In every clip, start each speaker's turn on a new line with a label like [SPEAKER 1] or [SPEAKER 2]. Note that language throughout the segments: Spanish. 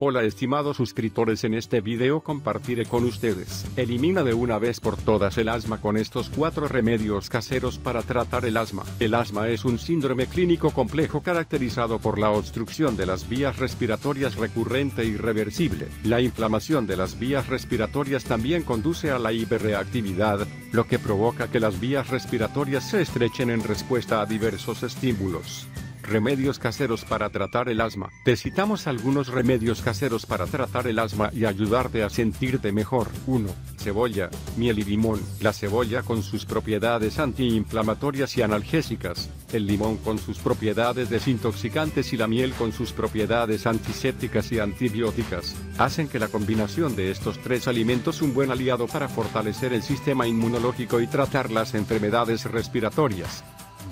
[SPEAKER 1] Hola estimados suscriptores en este video compartiré con ustedes. Elimina de una vez por todas el asma con estos cuatro remedios caseros para tratar el asma. El asma es un síndrome clínico complejo caracterizado por la obstrucción de las vías respiratorias recurrente y reversible. La inflamación de las vías respiratorias también conduce a la hiperreactividad, lo que provoca que las vías respiratorias se estrechen en respuesta a diversos estímulos. Remedios caseros para tratar el asma. Te citamos algunos remedios caseros para tratar el asma y ayudarte a sentirte mejor. 1. Cebolla, miel y limón. La cebolla con sus propiedades antiinflamatorias y analgésicas. El limón con sus propiedades desintoxicantes y la miel con sus propiedades antisépticas y antibióticas. Hacen que la combinación de estos tres alimentos un buen aliado para fortalecer el sistema inmunológico y tratar las enfermedades respiratorias.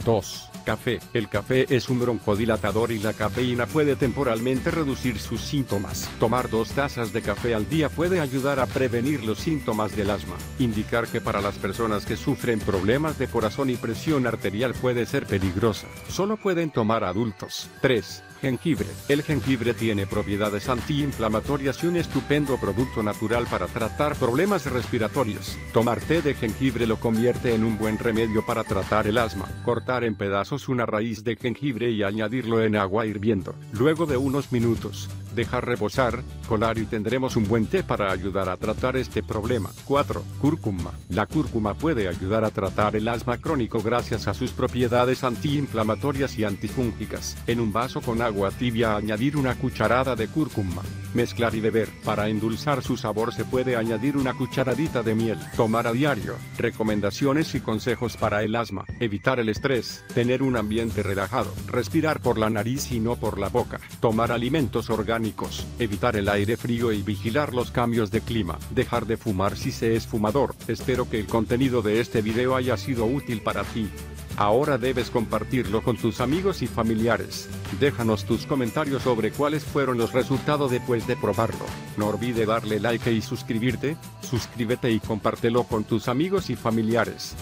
[SPEAKER 1] 2. Café. El café es un broncodilatador y la cafeína puede temporalmente reducir sus síntomas. Tomar dos tazas de café al día puede ayudar a prevenir los síntomas del asma. Indicar que para las personas que sufren problemas de corazón y presión arterial puede ser peligrosa. Solo pueden tomar adultos. 3. Jengibre. El jengibre tiene propiedades antiinflamatorias y un estupendo producto natural para tratar problemas respiratorios. Tomar té de jengibre lo convierte en un buen remedio para tratar el asma. Cortar en pedazos una raíz de jengibre y añadirlo en agua hirviendo. Luego de unos minutos, dejar reposar, colar y tendremos un buen té para ayudar a tratar este problema. 4. Cúrcuma. La cúrcuma puede ayudar a tratar el asma crónico gracias a sus propiedades antiinflamatorias y antifúngicas. En un vaso con agua tibia añadir una cucharada de cúrcuma. Mezclar y beber. Para endulzar su sabor se puede añadir una cucharadita de miel. Tomar a diario. Recomendaciones y consejos para el asma. Evitar el estrés. Tener un ambiente relajado. Respirar por la nariz y no por la boca. Tomar alimentos orgánicos. Evitar el aire frío y vigilar los cambios de clima. Dejar de fumar si se es fumador. Espero que el contenido de este video haya sido útil para ti. Ahora debes compartirlo con tus amigos y familiares. Déjanos tus comentarios sobre cuáles fueron los resultados después de probarlo. No olvide darle like y suscribirte, suscríbete y compártelo con tus amigos y familiares.